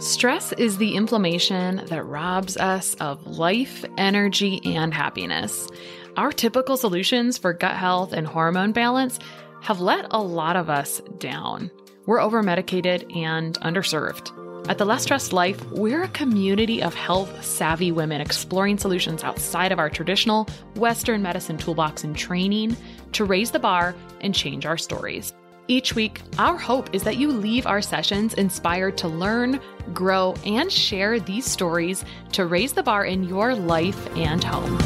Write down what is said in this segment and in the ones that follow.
Stress is the inflammation that robs us of life, energy, and happiness. Our typical solutions for gut health and hormone balance have let a lot of us down. We're over medicated and underserved. At The Less Stressed Life, we're a community of health savvy women exploring solutions outside of our traditional Western medicine toolbox and training to raise the bar and change our stories. Each week, our hope is that you leave our sessions inspired to learn, grow, and share these stories to raise the bar in your life and home.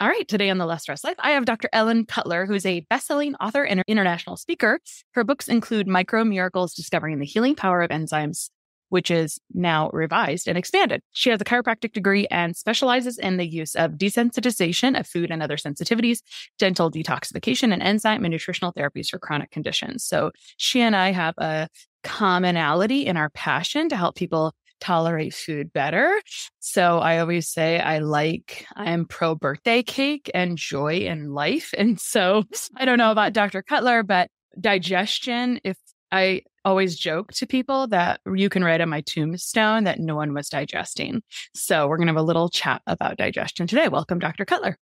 All right, today on the Less Stress Life, I have Dr. Ellen Cutler, who's a best-selling author and international speaker. Her books include Micro Miracles: Discovering the Healing Power of Enzymes, which is now revised and expanded. She has a chiropractic degree and specializes in the use of desensitization of food and other sensitivities, dental detoxification, and enzyme and nutritional therapies for chronic conditions. So she and I have a commonality in our passion to help people tolerate food better. So I always say I like, I am pro birthday cake and joy in life. And so I don't know about Dr. Cutler, but digestion, if I always joke to people that you can write on my tombstone that no one was digesting. So we're going to have a little chat about digestion today. Welcome, Dr. Cutler.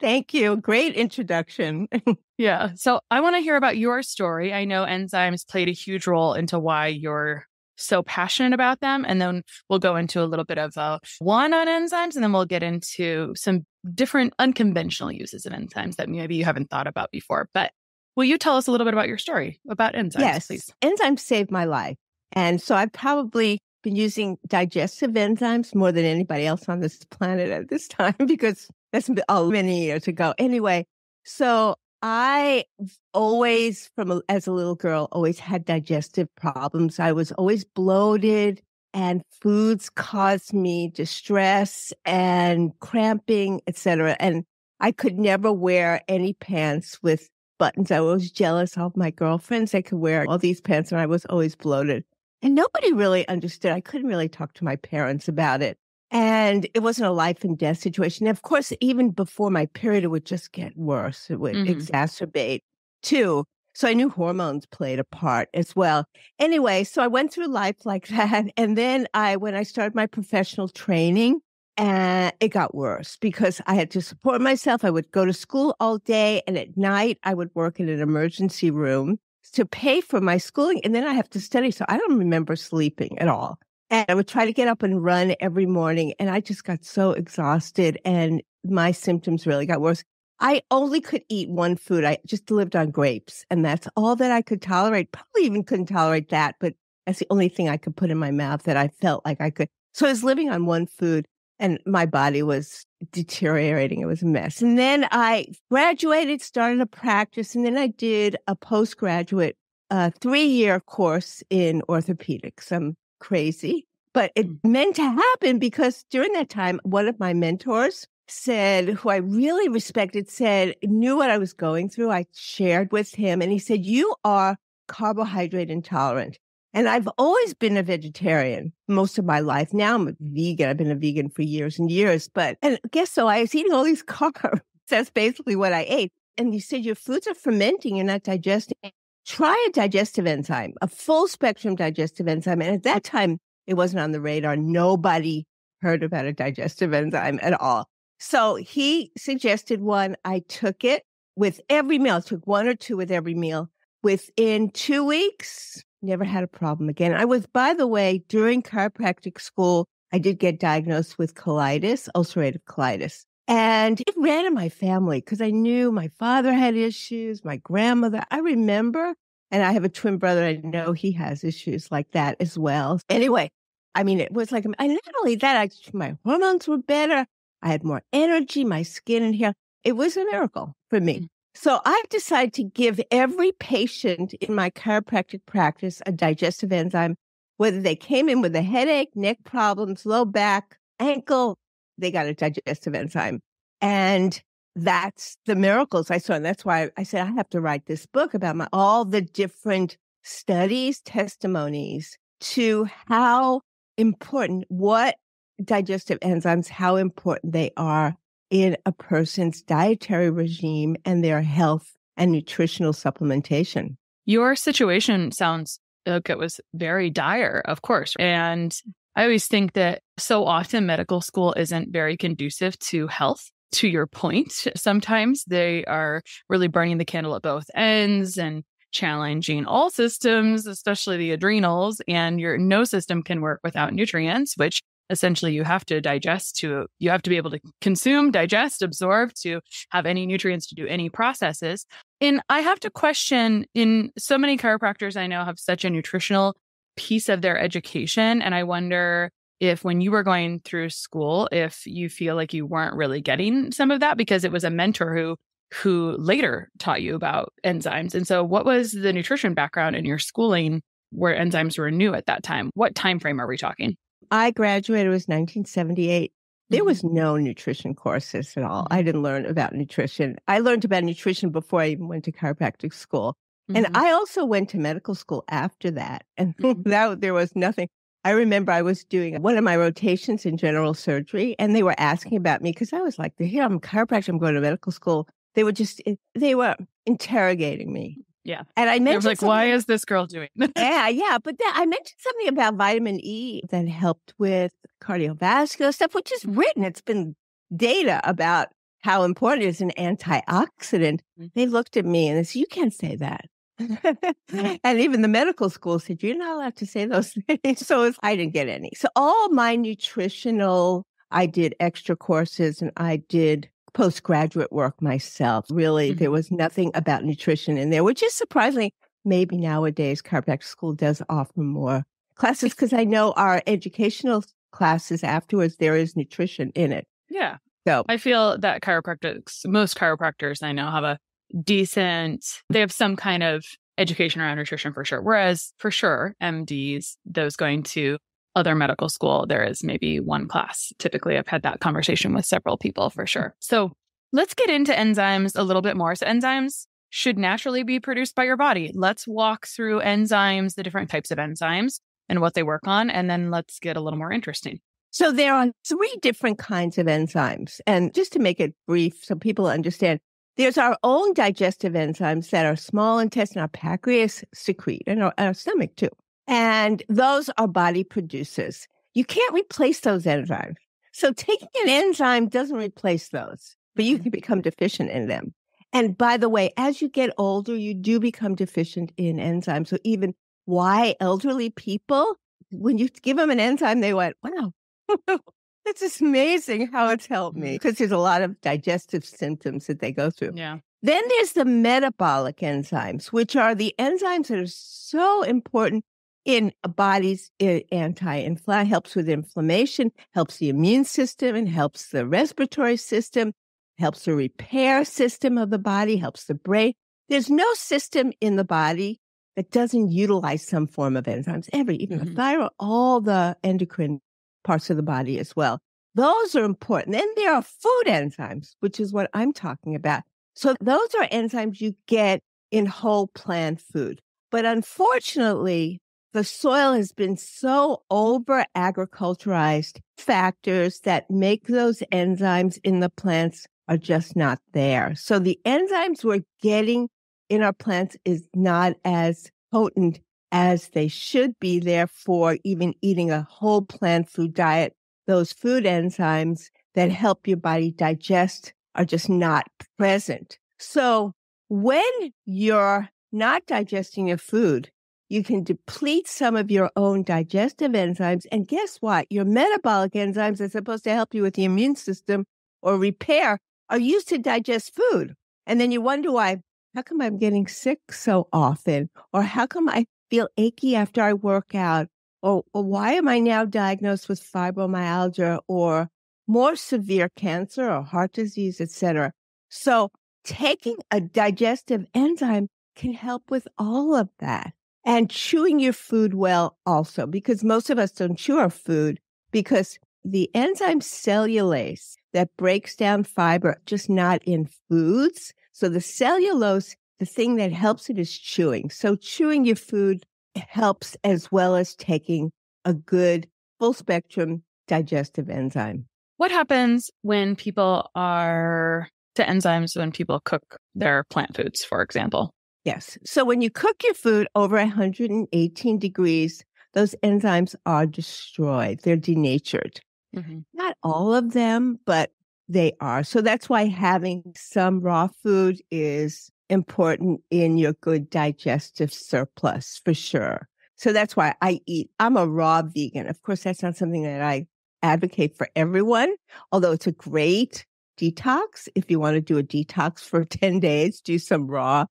Thank you. Great introduction. yeah. So I want to hear about your story. I know enzymes played a huge role into why you're so passionate about them. And then we'll go into a little bit of a one on enzymes, and then we'll get into some different unconventional uses of enzymes that maybe you haven't thought about before. But Will you tell us a little bit about your story about enzymes, yes. please? Enzymes saved my life. And so I've probably been using digestive enzymes more than anybody else on this planet at this time because that's oh, many years ago. Anyway, so I always, from a, as a little girl, always had digestive problems. I was always bloated, and foods caused me distress and cramping, etc. And I could never wear any pants with buttons. I was jealous of my girlfriends. I could wear all these pants and I was always bloated. And nobody really understood. I couldn't really talk to my parents about it. And it wasn't a life and death situation. And of course, even before my period, it would just get worse. It would mm-hmm. exacerbate too. So I knew hormones played a part as well. Anyway, so I went through life like that. And then I, when I started my professional training, and it got worse because I had to support myself. I would go to school all day and at night I would work in an emergency room to pay for my schooling. And then I have to study. So I don't remember sleeping at all. And I would try to get up and run every morning. And I just got so exhausted and my symptoms really got worse. I only could eat one food. I just lived on grapes and that's all that I could tolerate. Probably even couldn't tolerate that, but that's the only thing I could put in my mouth that I felt like I could. So I was living on one food and my body was deteriorating. It was a mess. And then I graduated, started a practice, and then I did a postgraduate uh, three year course in orthopedics. I'm crazy, but it mm. meant to happen because during that time, one of my mentors said, who I really respected, said, knew what I was going through. I shared with him, and he said, You are carbohydrate intolerant. And I've always been a vegetarian most of my life. Now I'm a vegan. I've been a vegan for years and years. But and guess so I was eating all these carbs. That's basically what I ate. And you said your foods are fermenting, you're not digesting. Try a digestive enzyme, a full spectrum digestive enzyme. And at that time, it wasn't on the radar. Nobody heard about a digestive enzyme at all. So he suggested one. I took it with every meal. I took one or two with every meal. Within two weeks, never had a problem again. I was, by the way, during chiropractic school, I did get diagnosed with colitis, ulcerative colitis. And it ran in my family because I knew my father had issues, my grandmother. I remember, and I have a twin brother. I know he has issues like that as well. Anyway, I mean, it was like, and not only that, I, my hormones were better. I had more energy, my skin and hair. It was a miracle for me. So I've decided to give every patient in my chiropractic practice a digestive enzyme, whether they came in with a headache, neck problems, low back, ankle, they got a digestive enzyme. And that's the miracles I saw. And that's why I said I have to write this book about my, all the different studies, testimonies to how important, what digestive enzymes, how important they are in a person's dietary regime and their health and nutritional supplementation. Your situation sounds like it was very dire, of course. And I always think that so often medical school isn't very conducive to health. To your point, sometimes they are really burning the candle at both ends and challenging all systems, especially the adrenals, and your no system can work without nutrients, which essentially you have to digest to you have to be able to consume digest absorb to have any nutrients to do any processes. And i have to question in so many chiropractors i know have such a nutritional piece of their education and i wonder if when you were going through school if you feel like you weren't really getting some of that because it was a mentor who who later taught you about enzymes. And so what was the nutrition background in your schooling where enzymes were new at that time? What time frame are we talking I graduated was 1978. There mm-hmm. was no nutrition courses at all. I didn't learn about nutrition. I learned about nutrition before I even went to chiropractic school. Mm-hmm. And I also went to medical school after that. And mm-hmm. that there was nothing. I remember I was doing one of my rotations in general surgery and they were asking about me because I was like, here I'm a chiropractor, I'm going to medical school. They were just, eh, they were interrogating me. Yeah. And I mentioned like, why is this girl doing Yeah, yeah. But then I mentioned something about vitamin E that helped with cardiovascular stuff, which is written. It's been data about how important it is an antioxidant. Mm-hmm. They looked at me and they said, You can't say that. and even the medical school said, You're not allowed to say those things. So I didn't get any. So all my nutritional, I did extra courses and I did postgraduate work myself. Really, mm-hmm. there was nothing about nutrition in there, which is surprisingly, maybe nowadays chiropractic school does offer more classes because I know our educational classes afterwards, there is nutrition in it. Yeah. So I feel that chiropractics, most chiropractors I know have a decent, they have some kind of education around nutrition for sure. Whereas for sure, MDs, those going to other medical school, there is maybe one class. Typically, I've had that conversation with several people for sure. So let's get into enzymes a little bit more. So, enzymes should naturally be produced by your body. Let's walk through enzymes, the different types of enzymes, and what they work on. And then let's get a little more interesting. So, there are three different kinds of enzymes. And just to make it brief so people understand, there's our own digestive enzymes that our small intestine, our pancreas secrete, and our, our stomach too. And those are body producers. You can't replace those enzymes. So taking an enzyme doesn't replace those, but you can become deficient in them. And by the way, as you get older, you do become deficient in enzymes. So even why elderly people, when you give them an enzyme, they went, wow, it's just amazing how it's helped me because mm. there's a lot of digestive symptoms that they go through. Yeah. Then there's the metabolic enzymes, which are the enzymes that are so important in a body's eh, anti-inflammatory, helps with inflammation, helps the immune system, and helps the respiratory system, helps the repair system of the body, helps the brain. There's no system in the body that doesn't utilize some form of enzymes. Every, even mm-hmm. the thyroid, all the endocrine parts of the body as well. Those are important. Then there are food enzymes, which is what I'm talking about. So those are enzymes you get in whole plant food. But unfortunately, the soil has been so over agriculturized factors that make those enzymes in the plants are just not there. So the enzymes we're getting in our plants is not as potent as they should be. Therefore, even eating a whole plant food diet, those food enzymes that help your body digest are just not present. So when you're not digesting your food, you can deplete some of your own digestive enzymes. And guess what? Your metabolic enzymes are supposed to help you with the immune system or repair are used to digest food. And then you wonder why, how come I'm getting sick so often? Or how come I feel achy after I work out? Or, or why am I now diagnosed with fibromyalgia or more severe cancer or heart disease, etc.? So taking a digestive enzyme can help with all of that and chewing your food well also, because most of us don't chew our food because the enzyme cellulase that breaks down fiber, just not in foods. So the cellulose, the thing that helps it is chewing. So chewing your food helps as well as taking a good full spectrum digestive enzyme. what happens when people are to enzymes when people cook their plant foods, for example? Yes. So when you cook your food over 118 degrees, those enzymes are destroyed. They're denatured. Mm-hmm. Not all of them, but they are. So that's why having some raw food is important in your good digestive surplus for sure. So that's why I eat. I'm a raw vegan. Of course, that's not something that I advocate for everyone, although it's a great detox. If you want to do a detox for 10 days, do some raw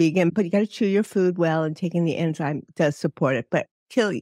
vegan, but you got to chew your food well and taking the enzyme does support it. But kill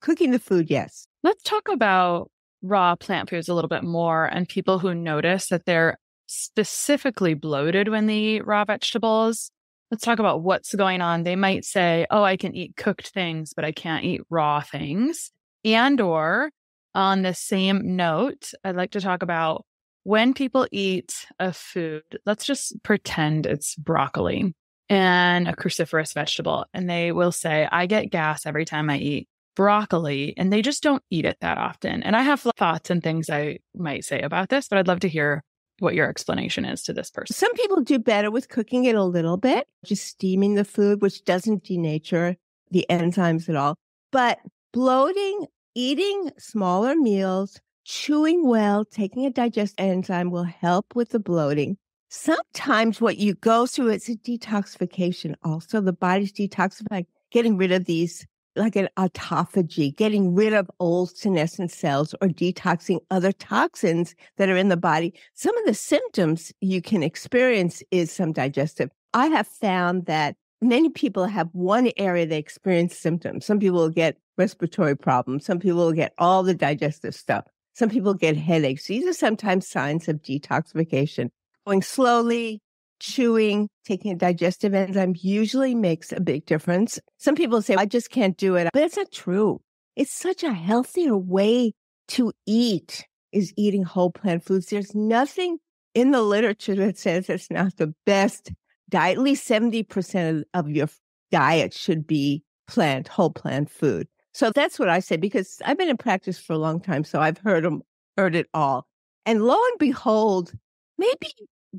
cooking the food, yes. Let's talk about raw plant foods a little bit more and people who notice that they're specifically bloated when they eat raw vegetables. Let's talk about what's going on. They might say, "Oh, I can eat cooked things, but I can't eat raw things." And or on the same note, I'd like to talk about when people eat a food, let's just pretend it's broccoli and a cruciferous vegetable. And they will say, I get gas every time I eat broccoli. And they just don't eat it that often. And I have thoughts and things I might say about this, but I'd love to hear what your explanation is to this person. Some people do better with cooking it a little bit, just steaming the food, which doesn't denature the enzymes at all. But bloating, eating smaller meals, chewing well, taking a digestive enzyme will help with the bloating. Sometimes what you go through is a detoxification. Also, the body's detoxifying, getting rid of these like an autophagy, getting rid of old senescent cells or detoxing other toxins that are in the body. Some of the symptoms you can experience is some digestive. I have found that many people have one area they experience symptoms. Some people will get respiratory problems. Some people will get all the digestive stuff. Some people get headaches. These are sometimes signs of detoxification going slowly, chewing, taking a digestive enzyme usually makes a big difference. Some people say, I just can't do it, but it's not true. It's such a healthier way to eat is eating whole plant foods. There's nothing in the literature that says it's not the best diet. At least 70% of your diet should be plant, whole plant food. So that's what I say because I've been in practice for a long time. So I've heard them, heard it all. And lo and behold, maybe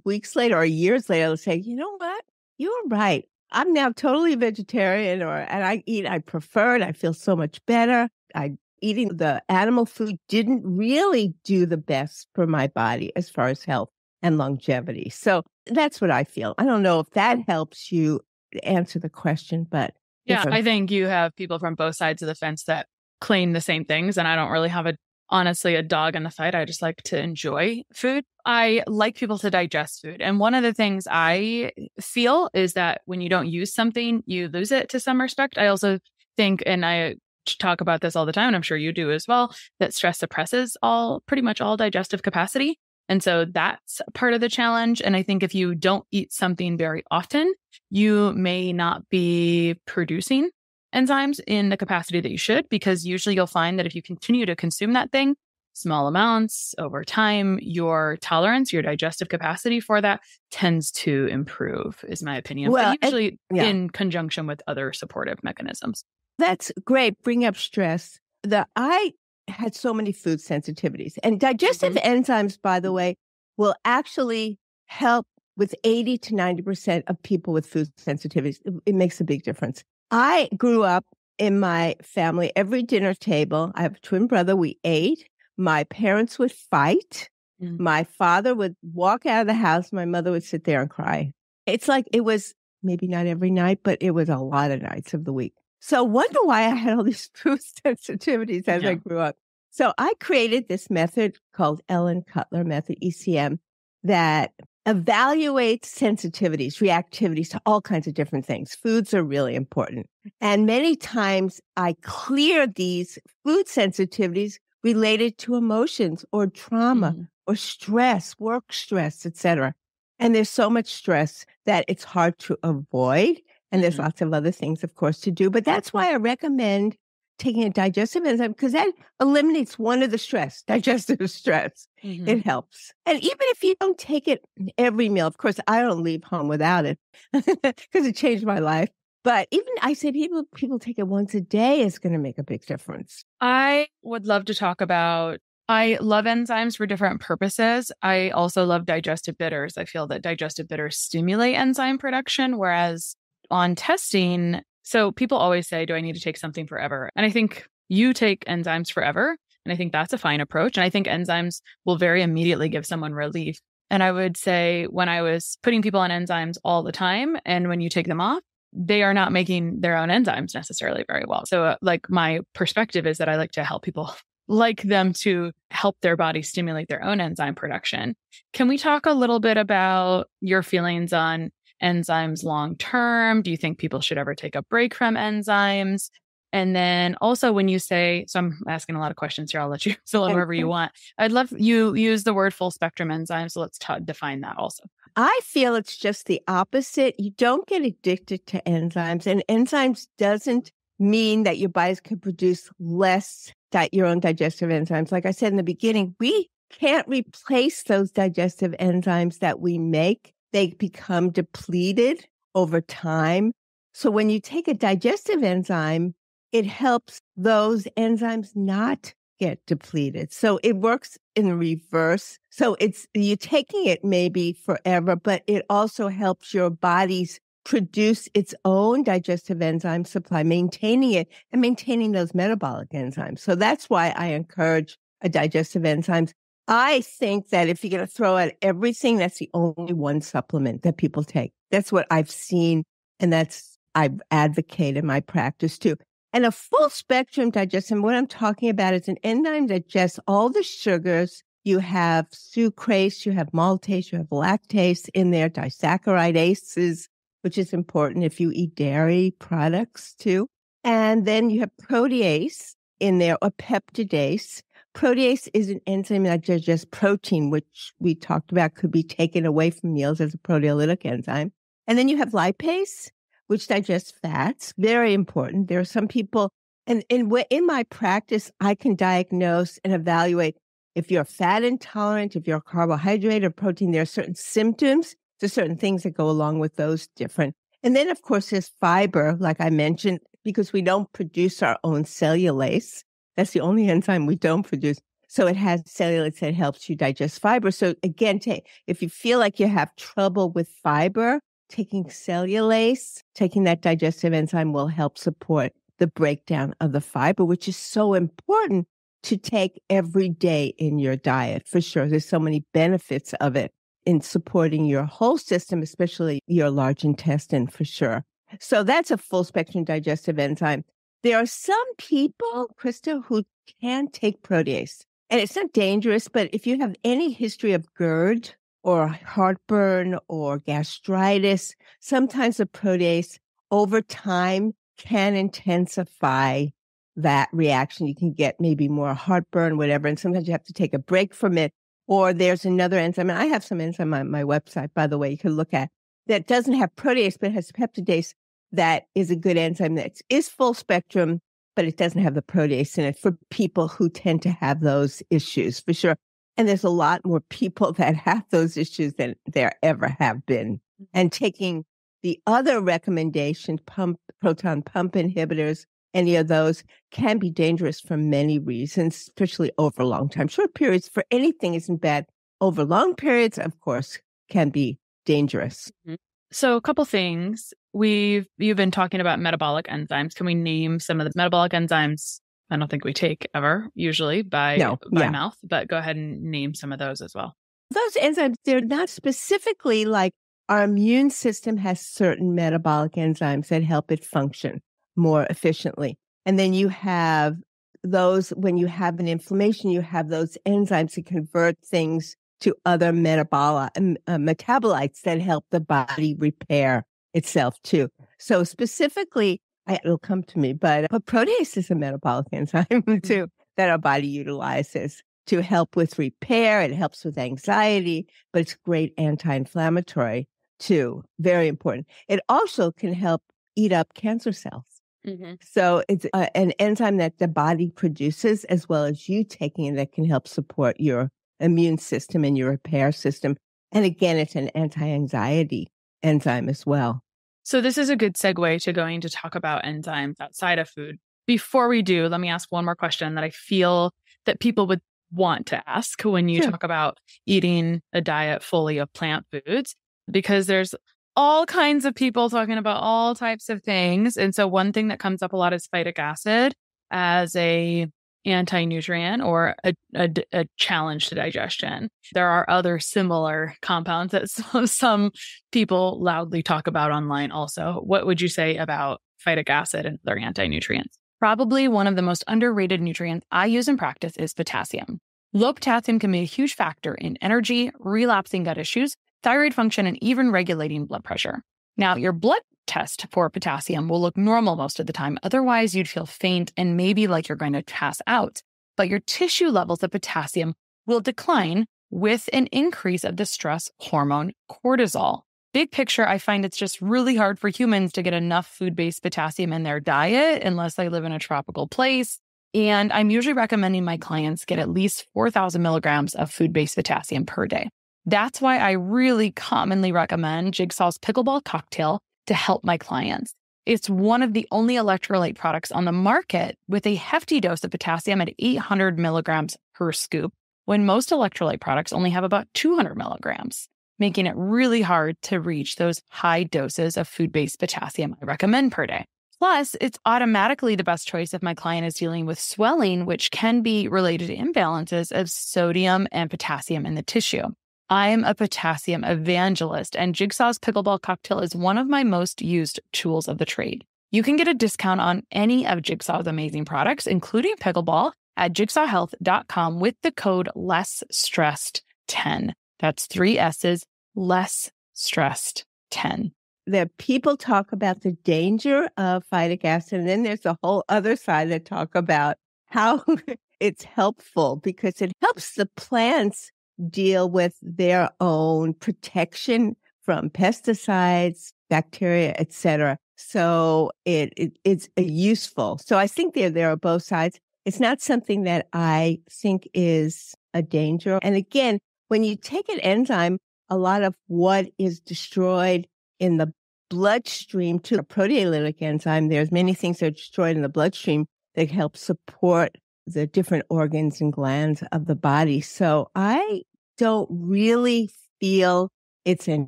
weeks later or years later, they'll say, you know what? You were right. I'm now totally vegetarian or, and I eat, I prefer it. I feel so much better. I eating the animal food didn't really do the best for my body as far as health and longevity. So that's what I feel. I don't know if that helps you answer the question, but yeah, I think you have people from both sides of the fence that claim the same things. And I don't really have a honestly a dog in the fight. I just like to enjoy food. I like people to digest food. And one of the things I feel is that when you don't use something, you lose it to some respect. I also think, and I talk about this all the time, and I'm sure you do as well, that stress suppresses all pretty much all digestive capacity. And so that's part of the challenge. And I think if you don't eat something very often, you may not be producing enzymes in the capacity that you should, because usually you'll find that if you continue to consume that thing, small amounts over time, your tolerance, your digestive capacity for that tends to improve, is my opinion. Well, but usually yeah. in conjunction with other supportive mechanisms. That's great. Bring up stress. The I had so many food sensitivities. And digestive mm-hmm. enzymes, by the way, will actually help with 80 to 90% of people with food sensitivities. It, it makes a big difference. I grew up in my family, every dinner table, I have a twin brother, we ate. My parents would fight. Mm. My father would walk out of the house. My mother would sit there and cry. It's like it was maybe not every night, but it was a lot of nights of the week. So wonder why I had all these food sensitivities as yeah. I grew up. So I created this method called Ellen Cutler method, ECM, that evaluates sensitivities, reactivities to all kinds of different things. Foods are really important. And many times I clear these food sensitivities related to emotions or trauma mm-hmm. or stress, work stress, etc. And there's so much stress that it's hard to avoid. And there's mm-hmm. lots of other things, of course, to do. But that's why I recommend taking a digestive enzyme because that eliminates one of the stress, digestive stress. Mm-hmm. It helps. And even if you don't take it every meal, of course, I don't leave home without it because it changed my life. But even I say people people take it once a day is going to make a big difference. I would love to talk about I love enzymes for different purposes. I also love digestive bitters. I feel that digestive bitters stimulate enzyme production, whereas on testing, so people always say, Do I need to take something forever? And I think you take enzymes forever. And I think that's a fine approach. And I think enzymes will very immediately give someone relief. And I would say when I was putting people on enzymes all the time, and when you take them off, they are not making their own enzymes necessarily very well. So, uh, like, my perspective is that I like to help people like them to help their body stimulate their own enzyme production. Can we talk a little bit about your feelings on enzymes long term? Do you think people should ever take a break from enzymes? And then also when you say, so I'm asking a lot of questions here, I'll let you fill in wherever you want. I'd love you use the word full spectrum enzyme. So let's t- define that also. I feel it's just the opposite. You don't get addicted to enzymes and enzymes doesn't mean that your bodies can produce less di- your own digestive enzymes. Like I said in the beginning, we can't replace those digestive enzymes that we make. They become depleted over time. So when you take a digestive enzyme, it helps those enzymes not get depleted. So it works in reverse. So it's you're taking it maybe forever, but it also helps your body's produce its own digestive enzyme supply, maintaining it and maintaining those metabolic enzymes. So that's why I encourage a digestive enzymes. I think that if you're going to throw out everything, that's the only one supplement that people take. That's what I've seen. And that's, I advocate in my practice too. And a full spectrum digestive, what I'm talking about is an enzyme that digests all the sugars. You have sucrase, you have maltase, you have lactase in there, disaccharidases, which is important if you eat dairy products too. And then you have protease in there or peptidase. Protease is an enzyme that digests protein, which we talked about could be taken away from meals as a proteolytic enzyme. And then you have lipase, which digests fats. Very important. There are some people, and in, in my practice, I can diagnose and evaluate if you're fat intolerant, if you're carbohydrate or protein. There are certain symptoms there's certain things that go along with those different. And then, of course, there's fiber, like I mentioned, because we don't produce our own cellulase. That's the only enzyme we don't produce. So it has cellulase that helps you digest fiber. So again, if you feel like you have trouble with fiber, taking cellulase, taking that digestive enzyme will help support the breakdown of the fiber, which is so important to take every day in your diet for sure. There's so many benefits of it in supporting your whole system, especially your large intestine for sure. So that's a full spectrum digestive enzyme. There are some people, Christa, who can take protease. And it's not dangerous, but if you have any history of GERD or heartburn or gastritis, sometimes the protease over time can intensify that reaction. You can get maybe more heartburn, whatever. And sometimes you have to take a break from it or there's another enzyme, and I have some enzyme on my website, by the way, you can look at that doesn't have protease, but has peptidase that is a good enzyme that is full spectrum, but it doesn't have the protease in it for people who tend to have those issues for sure. And there's a lot more people that have those issues than there ever have been. Mm-hmm. And taking the other recommendation, pump, proton pump inhibitors, any of those can be dangerous for many reasons, especially over long time. Short periods for anything isn't bad. Over long periods, of course, can be dangerous. Mm-hmm. So, a couple things. We've you've been talking about metabolic enzymes. Can we name some of the metabolic enzymes? I don't think we take ever usually by no, by yeah. mouth, but go ahead and name some of those as well. Those enzymes, they're not specifically like our immune system has certain metabolic enzymes that help it function more efficiently. And then you have those, when you have an inflammation, you have those enzymes to convert things to other metabolic uh, metabolites that help the body repair itself too. So specifically, I, it'll come to me, but, but protease is a metabolic enzyme mm-hmm. too that our body utilizes to help with repair. It helps with anxiety, but it's great anti-inflammatory too. Very important. It also can help eat up cancer cells. Mm-hmm. So it's uh, an enzyme that the body produces as well as you taking it that can help support your immune system and your repair system. And again, it's an anti-anxiety enzyme as well. So this is a good segue to going to talk about enzymes outside of food. Before we do, let me ask one more question that I feel that people would want to ask when you talk about eating a diet fully of plant foods, because there's all kinds of people talking about all types of things. And so one thing that comes up a lot is phytic acid as a anti-nutrient or a, a, a challenge to digestion. There are other similar compounds that some, some people loudly talk about online also. What would you say about phytic acid and other anti-nutrients? Probably one of the most underrated nutrients I use in practice is potassium. Low potassium can be a huge factor in energy, relapsing gut issues, thyroid function, and even regulating blood pressure. Now, your blood test for potassium will look normal most of the time. Otherwise, you'd feel faint and maybe like you're going to pass out. But your tissue levels of potassium will decline with an increase of the stress hormone cortisol. Big picture, I find it's just really hard for humans to get enough food based potassium in their diet unless they live in a tropical place. And I'm usually recommending my clients get at least 4,000 milligrams of food based potassium per day. That's why I really commonly recommend Jigsaw's pickleball cocktail to help my clients. It's one of the only electrolyte products on the market with a hefty dose of potassium at 800 milligrams per scoop, when most electrolyte products only have about 200 milligrams, making it really hard to reach those high doses of food based potassium I recommend per day. Plus, it's automatically the best choice if my client is dealing with swelling, which can be related to imbalances of sodium and potassium in the tissue. I'm a potassium evangelist, and Jigsaw's Pickleball Cocktail is one of my most used tools of the trade. You can get a discount on any of Jigsaw's amazing products, including Pickleball, at jigsawhealth.com with the code less stressed 10. That's three S's, less stressed 10. that people talk about the danger of phytic acid, and then there's a whole other side that talk about how it's helpful because it helps the plants deal with their own protection from pesticides, bacteria, etc. So it, it it's useful. So I think there there are both sides. It's not something that I think is a danger. And again, when you take an enzyme, a lot of what is destroyed in the bloodstream to a proteolytic enzyme, there's many things that are destroyed in the bloodstream that help support the different organs and glands of the body. So I don't really feel it's an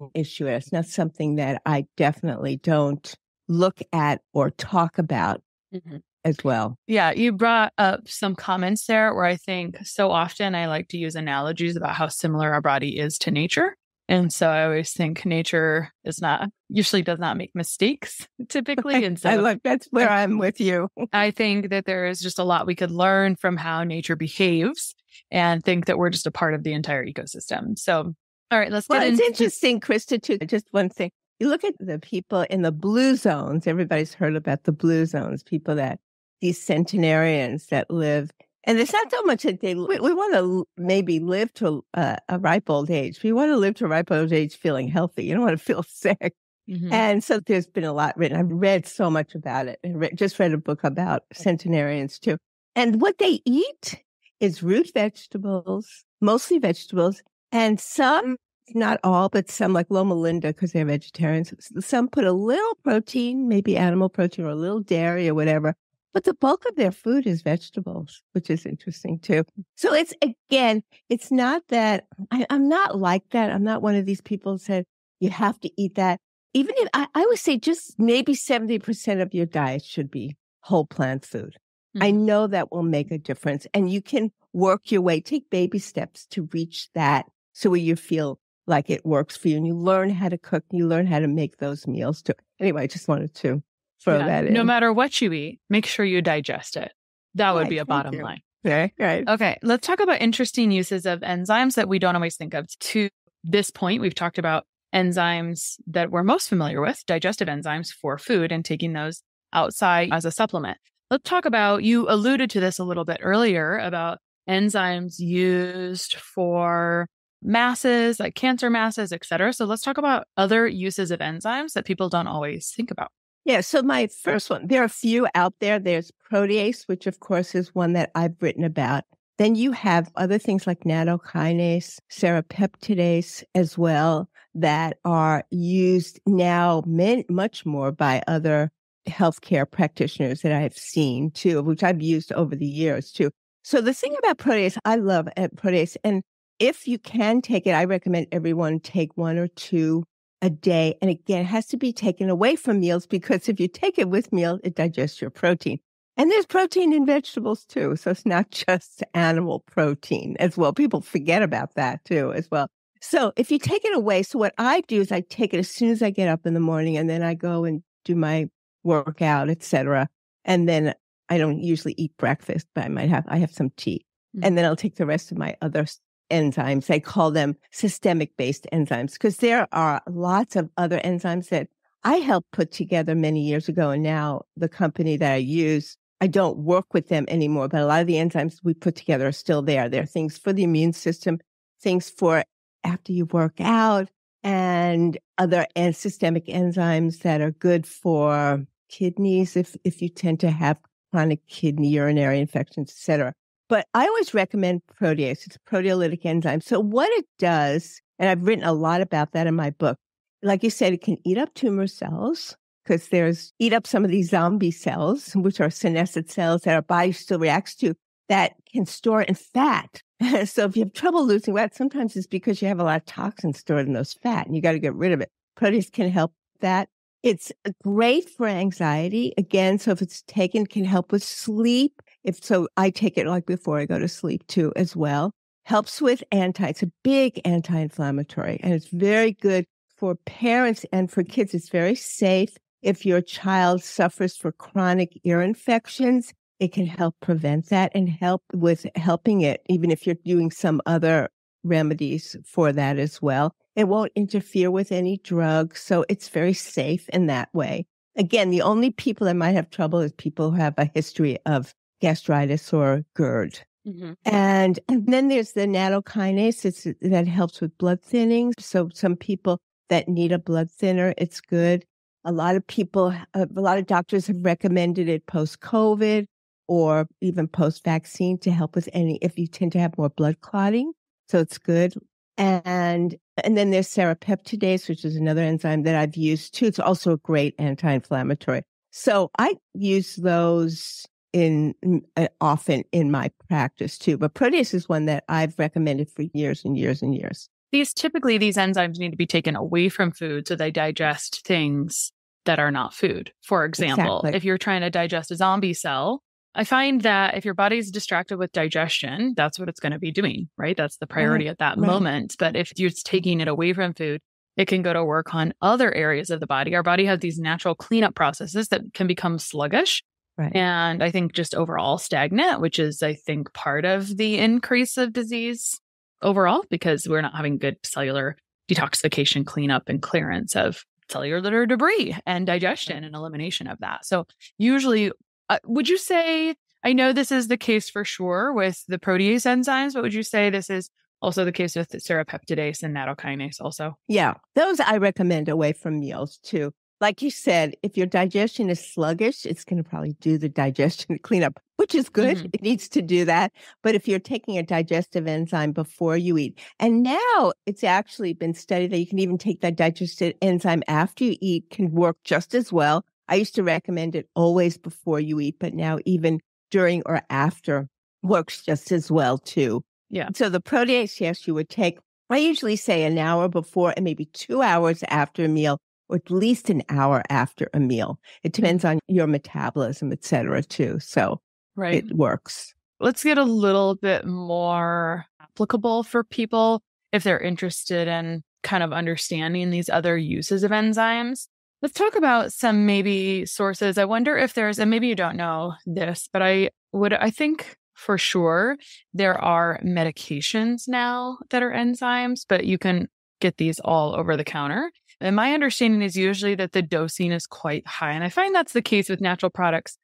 issue. It's not something that I definitely don't look at or talk about mm-hmm. as well. Yeah, you brought up some comments there where I think so often I like to use analogies about how similar our body is to nature. And so I always think nature is not usually does not make mistakes typically. And so I love that's where I'm with you. I think that there is just a lot we could learn from how nature behaves and think that we're just a part of the entire ecosystem. So, all right, let's Well, get it's into interesting, Christa, too. Just one thing. You look at the people in the blue zones. Everybody's heard about the blue zones, people that these centenarians that live. And it's not so much that they, we, we want to maybe live to uh, a ripe old age. We want to live to a ripe old age feeling healthy. You don't want to feel sick. Mhm. And so there's been a lot written. I've read so much about it. I re- just read a book about centenarians too. And what they eat is root vegetables, mostly vegetables, and some, not all, but some like Loma Linda, because they're vegetarians, some put a little protein, maybe animal protein or a little dairy or whatever. But the bulk of their food is vegetables, which is interesting too. So it's again, it's not that I, I'm not like that. I'm not one of these people who said you have to eat that even if I, I would say just maybe 70% of your diet should be whole plant food. I Mhm. know that will make a difference and you can work your way, take baby steps to reach that. So where you feel like it works for you and you learn how to cook, you learn how to make those meals too. Anyway, I just wanted to throw Yeah. that in. No matter what you eat, make sure you digest it. That would Right, be a bottom line. right, right. Okay, let's talk about interesting uses of enzymes that we don't always think of. To this point, we've talked about enzymes that we're most familiar with, digestive enzymes for food, and taking those outside as a supplement. Let's talk about, you alluded to this a little bit earlier about enzymes used for masses, like cancer masses, et cetera. So let's talk about other uses of enzymes that people don't always think about. Yeah. So my first one, there are a few out there. There's protease, which of course is one that I've written about. Then you have other things like nattokinase, serrapeptidase as well that are used now much more by other healthcare practitioners that I've seen too, which I've used over the years too. So the thing about protease, I love uh, protease. And if you can take it, I recommend everyone take one or two a day. And again, it has to be taken away from meals because if you take it with meals, it digests your protein. And there's protein in vegetables too. So it's not just animal protein as well. People forget about that too, as well. So if you take it away, so what I do is I take it as soon as I get up in the morning and then I go and do my workout, etc. And then I don't usually eat breakfast, but I might have, I have some tea. Mm-hmm. And then I'll take the rest of my other enzymes. I call them systemic based enzymes because there are lots of other enzymes that I helped put together many years ago. And now the company that I use I don't work with them anymore, but a lot of the enzymes we put together are still there. There are things for the immune system, things for after you work out, and other systemic enzymes that are good for kidneys if if you tend to have chronic kidney urinary infections, etc. But I always recommend protease. It's a proteolytic enzyme. So what it does, and I've written a lot about that in my book. Like you said, it can eat up tumor cells because there's eat up some of these zombie cells, which are senescent cells that our body still reacts to that can store in fat. so if you have trouble losing weight, sometimes it's because you have a lot of toxins stored in those fat and you got to get rid of it. Protease can help that. It's great for anxiety. Again, so if it's taken, can help with sleep. If so, I take it like before I go to sleep too, as well. Helps with anti, it's a big anti-inflammatory and it's very good for parents and for kids. It's very safe. If your child suffers for chronic ear infections, it can help prevent that and help with helping it, even if you're doing some other remedies for that as well. It won't interfere with any drugs. So it's very safe in that way. Again, the only people that might have trouble is people who have a history of gastritis or GERD. Mm-hmm. And, and then there's the nattokinase that helps with blood thinning. So some people that need a blood thinner, it's good. A lot of people, a lot of doctors have recommended it post COVID or even post vaccine to help with any, if you tend to have more blood clotting. So it's good. And, and then there's serrapeptidase, which is another enzyme that I've used too. It's also a great anti-inflammatory. So I use those in uh, often in my practice too. But protease is one that I've recommended for years and years and years. These typically these enzymes need to be taken away from food so they digest things that are not food. For example, exactly. if you're trying to digest a zombie cell, I find that if your body's distracted with digestion, that's what it's going to be doing, right? That's the priority right. at that right. moment. But if you're taking it away from food, it can go to work on other areas of the body. Our body has these natural cleanup processes that can become sluggish. Right. And I think just overall stagnant, which is, I think, part of the increase of disease overall, because we're not having good cellular detoxification, cleanup, and clearance of cellular debris and digestion and elimination of that. So, usually, uh, would you say, I know this is the case for sure with the protease enzymes, but would you say this is also the case with serrapeptidase and nattokinase also? Yeah, those I recommend away from meals too like you said, if your digestion is sluggish, it's going to probably do the digestion cleanup, which is good. Mm-hmm. It needs to do that. But if you're taking a digestive enzyme before you eat, and now it's actually been studied that you can even take that digestive enzyme after you eat can work just as well. I used to recommend it always before you eat, but now even during or after works just as well too. Yeah. So the protease, yes, you would take I usually say an hour before and maybe two hours after a meal or at least an hour after a meal. It mm-hmm. depends on your metabolism, et cetera, too. So right. it works. Let's get a little bit more applicable for people if they're interested in kind of understanding these other uses of enzymes. Let's talk about some maybe sources. I wonder if there's, and maybe you don't know this, but I would, I think for sure there are medications now that are enzymes, but you can get these all over the counter. And my understanding is usually that the dosing is quite high. And I find that's the case with natural products.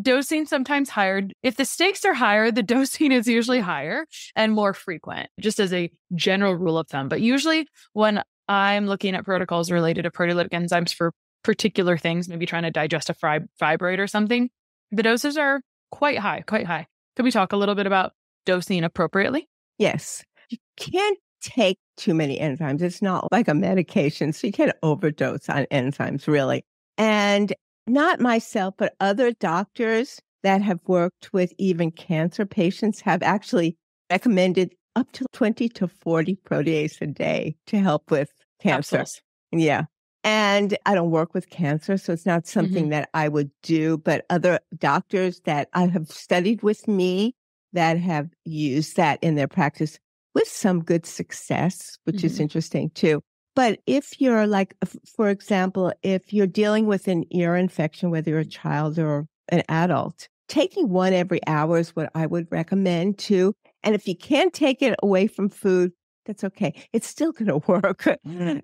Dosing sometimes higher. If the stakes are higher, the dosing is usually higher and more frequent, just as a general rule of thumb. But usually when I'm looking at protocols related to proteolytic enzymes for particular things, maybe trying to digest a fri- fibroid or something, the doses are quite high, quite high. Could we talk a little bit about dosing appropriately? Yes. You can't take too many enzymes. It's not like a medication. So you can't overdose on enzymes, really. And not myself, but other doctors that have worked with even cancer patients have actually recommended up to 20 to 40 protease a day to help with cancer. Capsules. Yeah. And I don't work with cancer, so it's not something Mm-hmm. that I would do, but other doctors that I have studied with me that have used that in their practice with some good success, which is Mhm. interesting too. But if you're like, for example, if you're dealing with an ear infection, whether you're a child or an adult, taking one every hour is what I would recommend too. And if you can't take it away from food, that's okay. It's still going to work.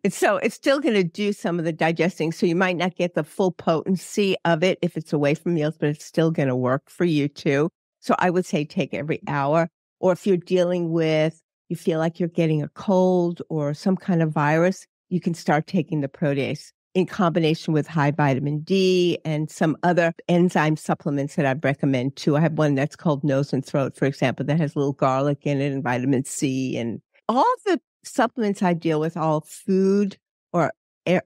It's so it's still going to do some of the digesting. So you might not get the full potency of it if it's away from meals, but it's still going to work for you too. So I would say take every hour. Or if you're dealing with, you feel like you're getting a cold or some kind of virus, you can start taking the protease in combination with high vitamin D and some other enzyme supplements that I recommend too. I have one that's called nose and throat, for example, that has a little garlic in it and vitamin C and all the supplements I deal with, all food or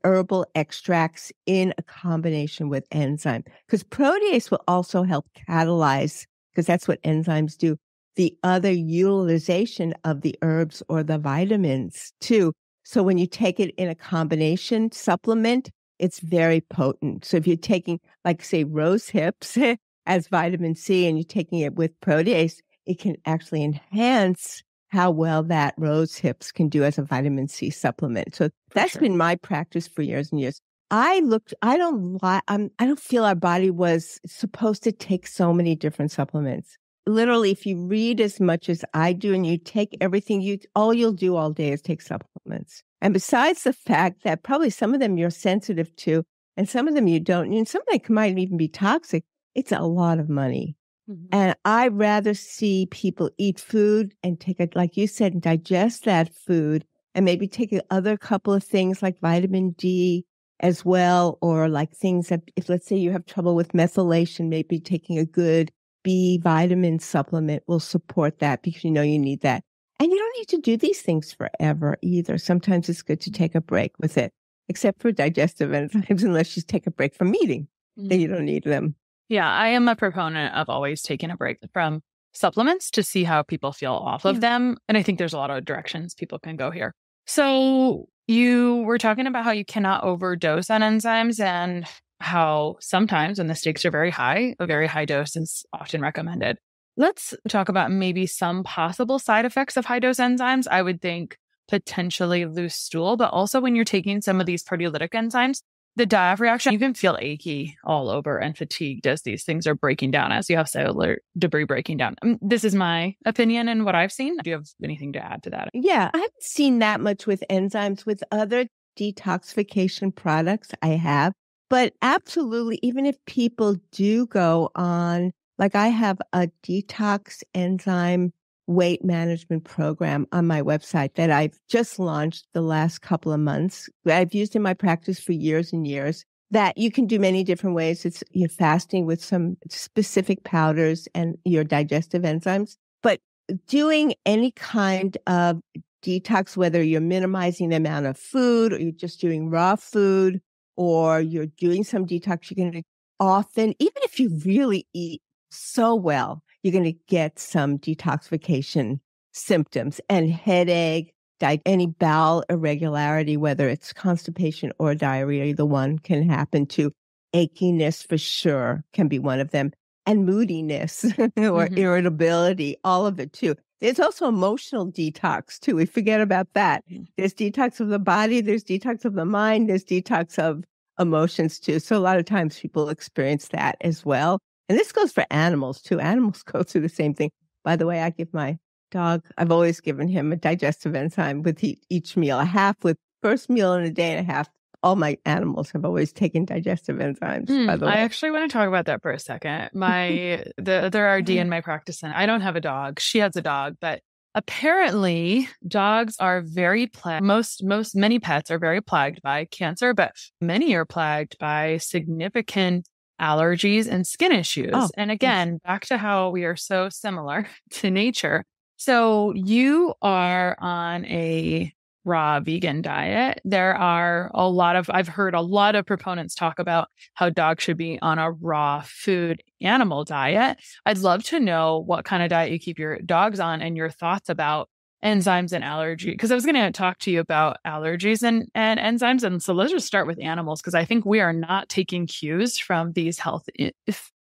herbal extracts in a combination with enzyme. Because protease will also help catalyze, because that's what enzymes do, the other utilization of the herbs or the vitamins too. So when you take it in a combination supplement, it's very potent. So if you're taking, like, say, rose hips as vitamin C and you're taking it with protease, it can actually enhance how well that rose hips can do as a vitamin C supplement. So that's sure. been my practice for years and years. I looked, I don't I'm, I don't feel our body was supposed to take so many different supplements. Literally, if you read as much as I do and you take everything you, all you'll do all day is take supplements. And besides the fact that probably some of them you're sensitive to and some of them you don't, and some of them might even be toxic, it's a lot of money. Mhm. And I rather see people eat food and take it, like you said, and digest that food and maybe take a other couple of things like vitamin D as well, or like things that, if let's say you have trouble with methylation, maybe taking a good B vitamin supplement will support that because you know you need that. And you don't need to do these things forever either. Sometimes it's good to take a break with it, except for digestive enzymes, unless you take a break from eating, then you mm-hmm. don't need them. Yeah, I am a proponent of always taking a break from supplements to see how people feel off of them. And I think there's a lot of directions people can go here. So you were talking about how you cannot overdose on enzymes and how sometimes when the stakes are very high, a very high dose is often recommended. Let's talk about maybe some possible side effects of high dose enzymes. I would think potentially loose stool, but also when you're taking some of these proteolytic enzymes, the die-off reaction, you can feel achy all over and fatigued as these things are breaking down, as you have cellular debris breaking down. Um, This is my opinion and what I've seen. Do you have anything to add to that? Yeah, I haven't seen that much with enzymes. With other detoxification products, I have. But absolutely, even if people do go on, like I have a detox enzyme weight management program on my website that I've just launched the last couple of months. I've used in my practice for years and years that you can do many different ways. It's you're fasting with some specific powders and your digestive enzymes, but doing any kind of detox, whether you're minimizing the amount of food or you're just doing raw food or you're doing some detox, you're going to often, even if you really eat so well, you're going to get some detoxification symptoms and headache, di- any bowel irregularity, whether it's constipation or diarrhea, the one can happen to achiness for sure can be one of them and moodiness or Mhm. irritability, all of it too. There's also emotional detox too. We forget about that. Mhm. There's detox of the body, there's detox of the mind, there's detox of emotions too. So a lot of times people experience that as well. And this goes for animals too. Animals go through the same thing. By the way, I give my dog, I've always given him a digestive enzyme with each meal, a half with first meal in a day and a half. All my animals have always taken digestive enzymes, by hmm, the way. I actually want to talk about that for a second. My the other RD mm-hmm. in my practice, and I don't have a dog. She has a dog, but apparently dogs are very plagued. Most most many pets are very plagued by cancer, but many are plagued by significant allergies and skin issues. Oh, and again, back to how we are so similar to nature. So you are on a raw vegan diet. There are a lot of, I've heard a lot of proponents talk about how dogs should be on a raw food animal diet. I'd love to know what kind of diet you keep your dogs on and your thoughts about enzymes and allergy. Because I was going to talk to you about allergies and, and enzymes. And so let's just start with animals because I think we are not taking cues from these health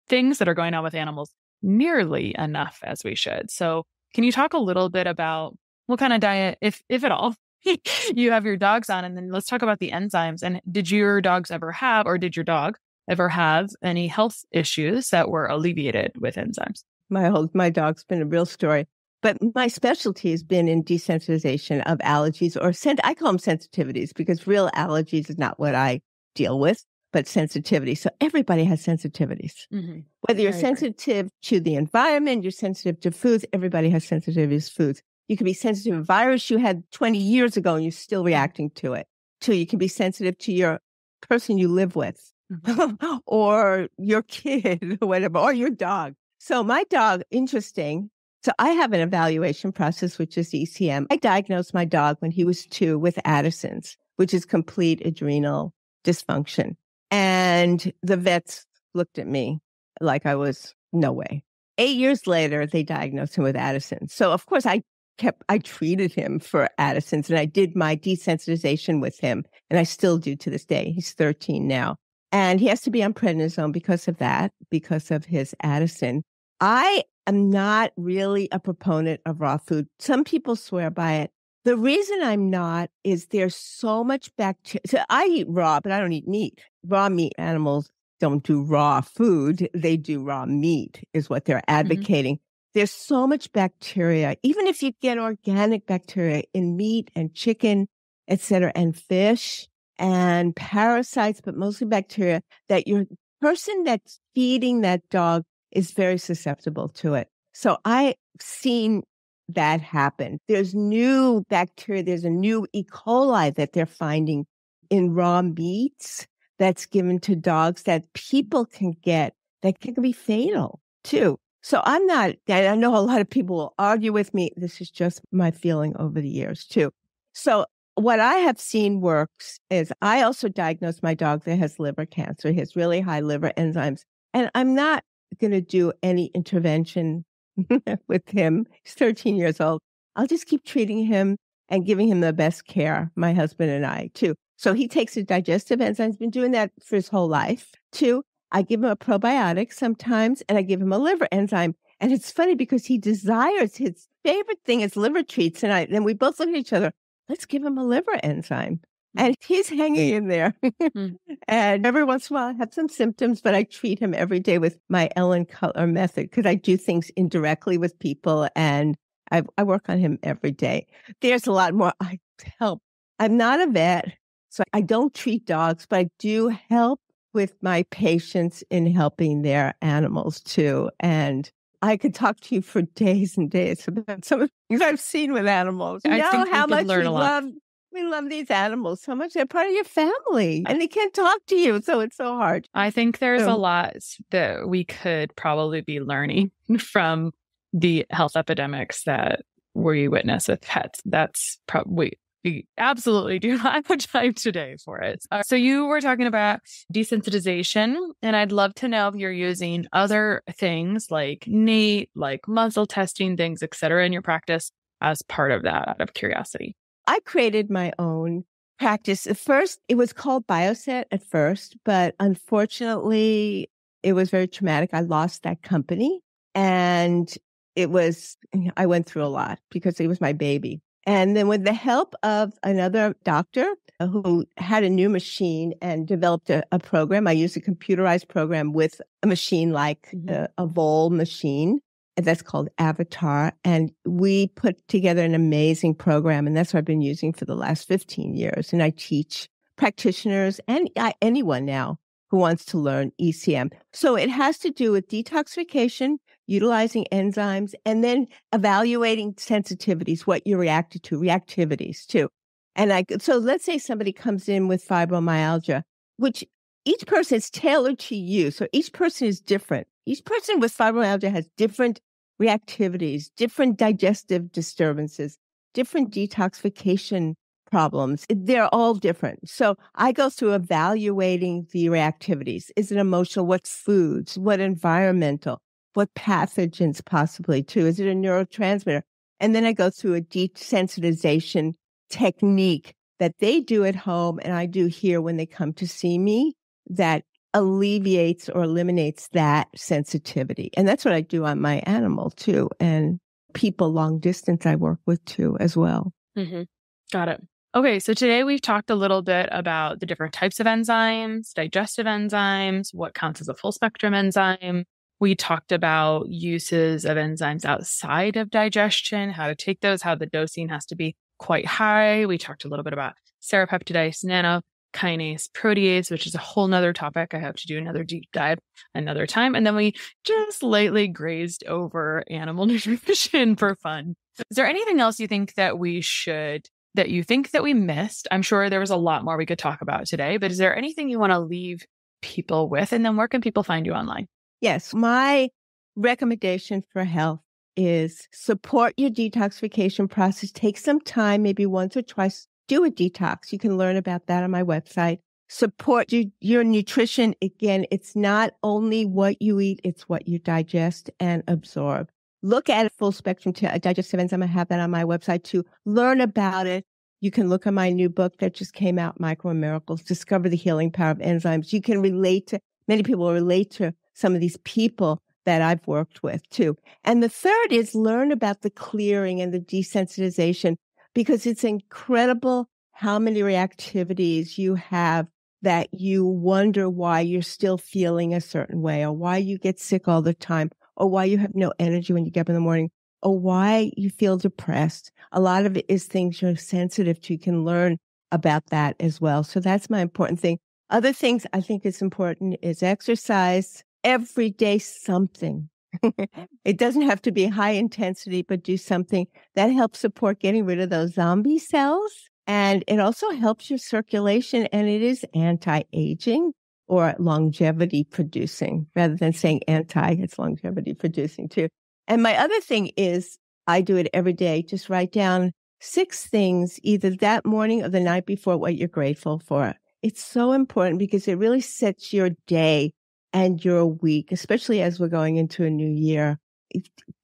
things that are going on with animals nearly enough as we should. So can you talk a little bit about what kind of diet, if if at all, you have your dogs on. And then let's talk about the enzymes. And did your dogs ever have, or did your dog ever have any health issues that were alleviated with enzymes? My old, my dog's been a real story. But my specialty has been in desensitization of allergies or sent, I call them sensitivities because real allergies is not what I deal with, but sensitivity. So everybody has sensitivities. Mm-hmm. Whether you're sensitive to the environment, you're sensitive to foods, everybody has sensitivities to foods. You can be sensitive to a virus you had 20 years ago and you're still reacting to it. Two, you can be sensitive to your person you live with mm-hmm. or your kid or whatever, or your dog. So my dog, interesting. So I have an evaluation process, which is ECM. I diagnosed my dog when he was two with Addison's, which is complete adrenal dysfunction. And the vets looked at me like I was no way. Eight years later, they diagnosed him with Addison. So of course I kept, I treated him for Addison's and I did my desensitization with him. And I still do to this day. He's 13 now. And he has to be on prednisone because of that, because of his Addison. I am not really a proponent of raw food. Some people swear by it. The reason I'm not is there's so much bacteria. So I eat raw, but I don't eat meat. Raw meat animals don't do raw food. They do raw meat is what they're mm-hmm. advocating. Mm-hmm. There's so much bacteria, even if you get organic bacteria in meat and chicken, etc., and fish and parasites, but mostly bacteria that your person that's feeding that dog is very susceptible to it. So I've seen that happen. There's new bacteria. There's a new E. coli that they're finding in raw meats that's given to dogs that people can get that can be fatal too. So I'm not, I know a lot of people will argue with me. This is just my feeling over the years too. So what I have seen works is I also diagnosed my dog that has liver cancer. He has really high liver enzymes. And I'm not going to do any intervention with him. He's 13 years old. I'll just keep treating him and giving him the best care, my husband and I too. So he takes a digestive enzyme. He's been doing that for his whole life. Two, I give him a probiotic sometimes and I give him a liver enzyme. And it's funny because he desires his favorite thing is liver treats. And I, then we both look at each other, let's give him a liver enzyme. Mm. And he's hanging in there. mm. And every once in a while, I have some symptoms, but I treat him every day with my Ellen Cutler method because I do things indirectly with people and I, I work on him every day. There's a lot more I help. I'm not a vet, so I don't treat dogs, but I do help with my patients in helping their animals too. And I could talk to you for days and days about some of the things I've seen with animals. I know how much we love we love these animals so much. They're part of your family and they can't talk to you. So it's so hard. I think there's so. a lot that we could probably be learning from the health epidemics that we witness with pets. That's probably we absolutely do not have time today for it. Uh, so you were talking about desensitization, and I'd love to know if you're using other things like NAET, like muscle testing things, etc., in your practice as part of that. Out of curiosity, I created my own practice. At first, it was called Bioset at first, but unfortunately, it was very traumatic. I lost that company, and it was I went through a lot because it was my baby. And then, with the help of another doctor who had a new machine and developed a, a program, I used a computerized program with a machine like mm-hmm. a, a Voll machine. And that's called Avatar. And we put together an amazing program. And that's what I've been using for the last 15 years. And I teach practitioners and uh, anyone now who wants to learn ECM. So it has to do with detoxification, utilizing enzymes, and then evaluating sensitivities, what you reacted to, reactivities too. And I, could so let's say somebody comes in with fibromyalgia, which each person is tailored to you. So each person is different. Each person with fibromyalgia has different reactivities, different digestive disturbances, different detoxification problems. They're all different. So I go through evaluating the reactivities. Is it emotional? What foods? What environmental? What pathogens possibly too? Is it a neurotransmitter? And then I go through a desensitization technique that they do at home and I do here when they come to see me that alleviates or eliminates that sensitivity. And that's what I do on my animal too. And people long distance I work with too as well. Mm-hmm. Got it. Okay, so today we've talked a little bit about the different types of enzymes, digestive enzymes, what counts as a full spectrum enzyme. We talked about uses of enzymes outside of digestion, how to take those, how the dosing has to be quite high. We talked a little bit about serrapeptidase, nattokinase, protease, which is a whole nother topic. I have to do another deep dive another time. And then we just lightly grazed over animal nutrition for fun. Is there anything else you think that we should that you think that we missed? I'm sure there was a lot more we could talk about today, but is there anything you want to leave people with? And then where can people find you online? Yes, my recommendation for health is support your detoxification process. Take some time, maybe once or twice, do a detox. You can learn about that on my website. Support your, your nutrition. Again, it's not only what you eat, it's what you digest and absorb look at full spectrum uh, digestive enzyme. I have that on my website to learn about it. You can look at my new book that just came out, Micro Miracles, Discover the Healing Power of Enzymes. You can relate to, many people relate to some of these people that I've worked with too. And the third is learn about the clearing and the desensitization because it's incredible how many reactivities you have that you wonder why you're still feeling a certain way or why you get sick all the time or why you have no energy when you get up in the morning or why you feel depressed. A lot of it is things you're sensitive to. You can learn about that as well. So that's my important thing. Other things I think is important is exercise every day, something. it doesn't have to be high intensity, but do something that helps support getting rid of those zombie cells. And it also helps your circulation and it is anti aging or longevity producing rather than saying anti, it's longevity producing too. And my other thing is I do it every day. Just write down six things either that morning or the night before what you're grateful for. It's so important because it really sets your day and your week, especially as we're going into a new year.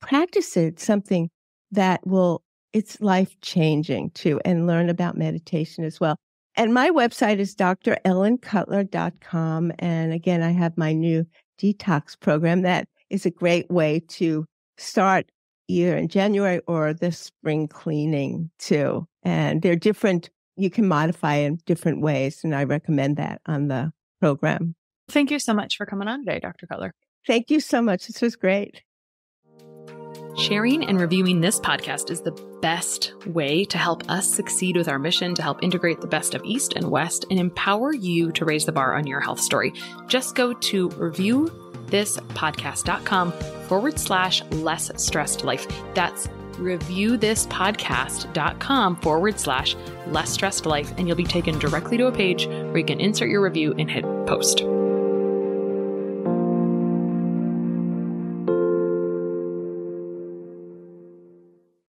Practice it, something that will, it's life changing too, and learn about meditation as well. And my website is drellencutler.com. And again, I have my new detox program that is a great way to start either in January or the spring cleaning too. And they're different, you can modify in different ways. And I recommend that on the program. Thank you so much for coming on today, Dr. Cutler. Thank you so much. This was great. Sharing and reviewing this podcast is the best way to help us succeed with our mission to help integrate the best of East and West and empower you to raise the bar on your health story. Just go to reviewthispodcast.com forward slash less stressed life. That's reviewthispodcast.com forward slash less stressed life, and you'll be taken directly to a page where you can insert your review and hit post.